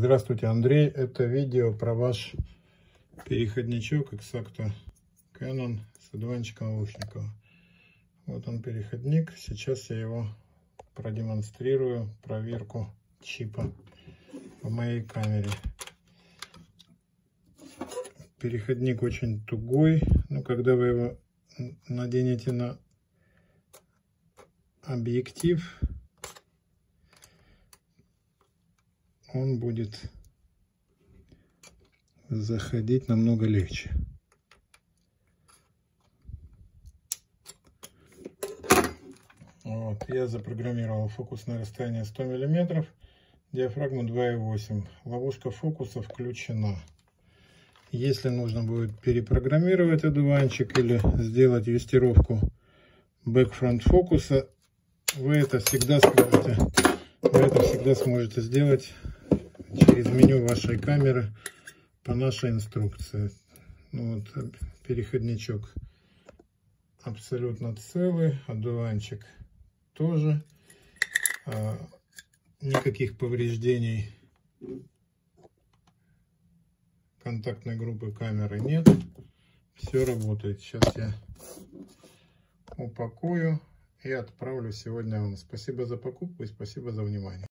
Здравствуйте, Андрей. Это видео про ваш переходничок Exacto Canon с одуванчиком Лушникова. Вот он переходник. Сейчас я его продемонстрирую, проверку чипа в моей камере. Переходник очень тугой, но когда вы его наденете на объектив, он будет заходить намного легче. Вот, я запрограммировал фокусное расстояние 100 миллиметров, диафрагму 2,8. Ловушка фокуса включена. Если нужно будет перепрограммировать одуванчик или сделать юстировку back-front фокуса, вы это всегда сможете, вы это всегда сможете сделать через меню вашей камеры по нашей инструкции. Ну, вот, переходничок абсолютно целый, одуванчик тоже. А, никаких повреждений контактной группы камеры нет. Все работает. Сейчас я упакую и отправлю сегодня вам. Спасибо за покупку и спасибо за внимание.